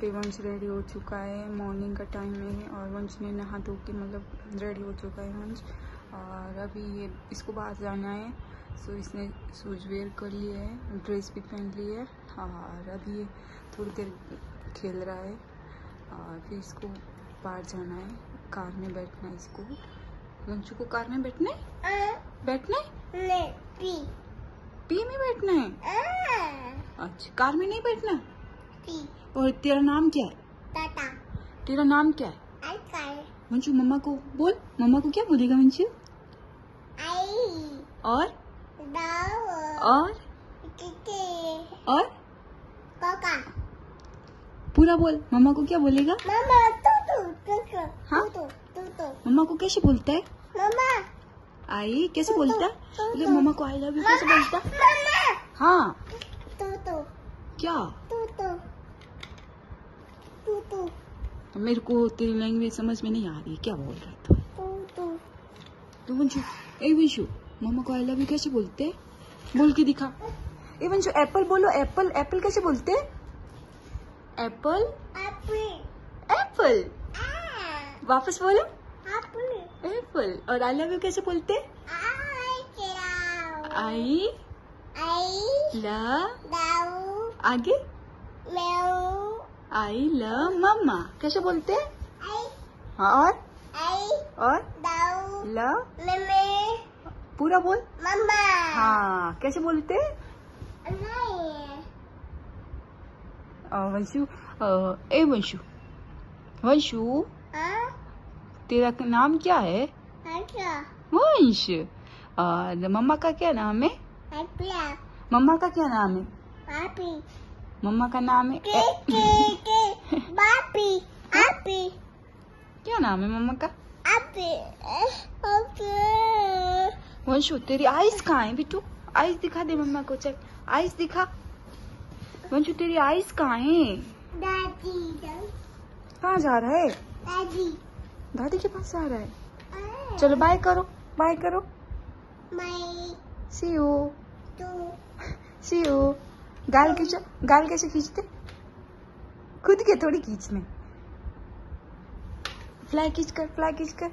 पे वंश रेडी हो चुका है मॉर्निंग का टाइम है और वंश ने नहा धो के मतलब रेडी हो चुका है वंश। और अभी ये इसको बाहर जाना है सो इसने शूज़ वेयर कर लिया है ड्रेस भी पहन ली है और अभी ये थोड़ी देर खेल रहा है। और फिर इसको बाहर जाना है कार में बैठना है इसको। वंशु को कार में बैठना है? बैठना है? पी। पी में बैठना है? अच्छा कार में नहीं बैठना? और तेरा नाम क्या है? टाटा। तेरा नाम क्या है? वंशु मम्मा को बोल। मम्मा को क्या बोलेगा आई। और? और? और? कोका पूरा बोल। मम्मा को क्या बोलेगा? मामा तू तू तू तू हाँ? तू तू तू। मम्मा को कैसे बोलता है? मामा आई कैसे बोलता? है मम्मा को आई लव यू कैसे बोलता? है हाँ। तू तू। क्या? तू तू। तू मेरे को तेरी लैंग्वेज समझ में नहीं आ रही क्या बोल रहा था तू? तू तो। ए वंशु मम्मा को आई लव यू कैसे बोलते? बोल के दिखा। ए वंशु एप्पल बोलो एप्पल एप्पल कैसे बोलते? एप्पल एप्पल एप्पल वापस बोलो। एप्पल और आई लव यू कैसे बोलते? आई केराओ आई आई ल दाऊ आगे? I love mamma. कैसे बोलते हैं? हाँ और? आई। और? लव? पूरा बोल। मम्मा। हाँ कैसे बोलते? हैं वंशु। ए वंशु। वंशु हाँ। तेरा नाम क्या है? अच्छा वंश। और मम्मा का क्या नाम है? मम्मा का क्या नाम है? मम्मा का नाम है के के के बापी हैप्पी क्या नाम है मम्मा का? हैप्पी हैप्पी वंशु तेरी आइस कहाँ है बिट्टू? आइस दिखा दे मम्मा को चल। आइस दिखा। वंशु तेरी आइस कहाँ है? कहाँ जा रहा है? दादी। दादी के पास जा रहा है। चलो बाय करो बाय करो। मैं सी यू सी यू गाल खींचो गाल कैसे खींचते? खुद के थोड़ी खींचने फ्लाई खींच कर फ्लाई खींच कर